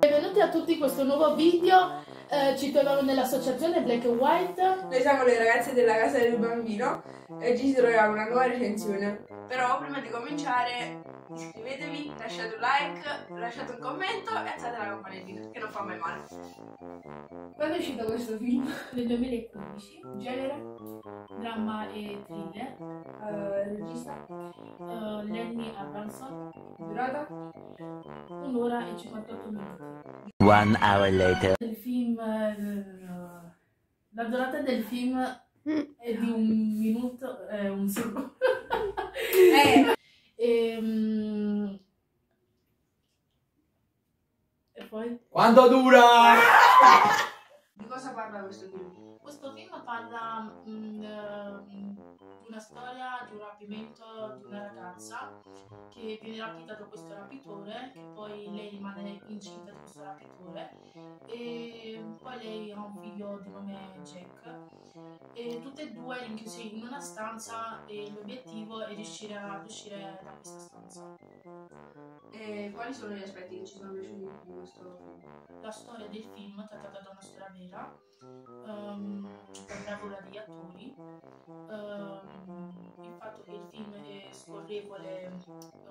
Benvenuti a tutti in questo nuovo video, eh, ci troviamo nell'associazione Black and White. Noi siamo le ragazze della casa del bambino e oggi ci troviamo una nuova recensione. Però prima di cominciare iscrivetevi, lasciate un like, lasciate un commento e alzate la campanellina che non fa mai male. Quando è uscito questo film? Nel 2015, genere, dramma e thriller, Uh, regista? eh, Lenny Abramson, Durata? un'ora e 58 minuti. One hour later. La durata del film è di un minuto, eh, un secondo. Eh, Ehm, E poi? Quanto dura? di cosa parla questo film? Questo film parla mm, di una storia di un rapimento di una ragazza che viene rapita da questo rapitore, che poi lei rimane incinta di questo rapitore e poi lei ha un figlio di nome Jack e tutte e due rinchiuse in una stanza e l'obiettivo è riuscire ad uscire da questa stanza. E quali sono gli aspetti che ci sono piaciuti di questo film? La storia del film trattata da una storia vera, ehm, la bravura degli attori, ehm, il fatto che il film è scorrevole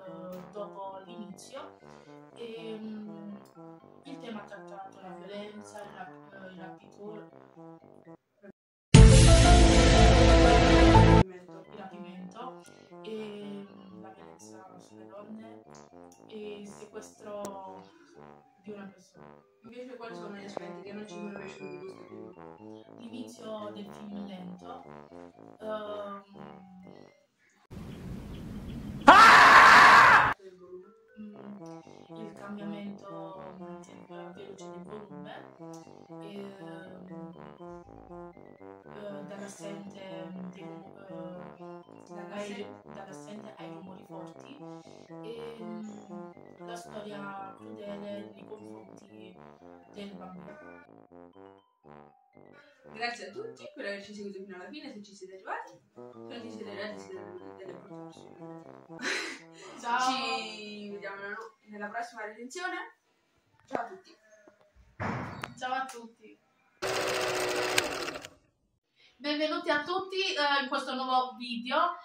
eh, dopo l'inizio e ehm, il tema trattato, la violenza, il, rap- eh, il rapimento e la violenza sulle donne e il sequestro di una persona. Invece quali sono gli aspetti che non ci sono film? L'inizio del film lento. ehm, cambiamento veloce del volume ehm, eh, ru- eh, ai- rumori forti e mm, la storia crudele nei confronti del bambino. Grazie a tutti per averci seguito fino alla fine, se ci siete arrivati. Se non ci siete arrivati siete delle brutte persone. Ciao! Ci vediamo nella- nella prossima recensione. Ciao a tutti. Ciao a tutti. Benvenuti a tutti eh, in questo nuovo video.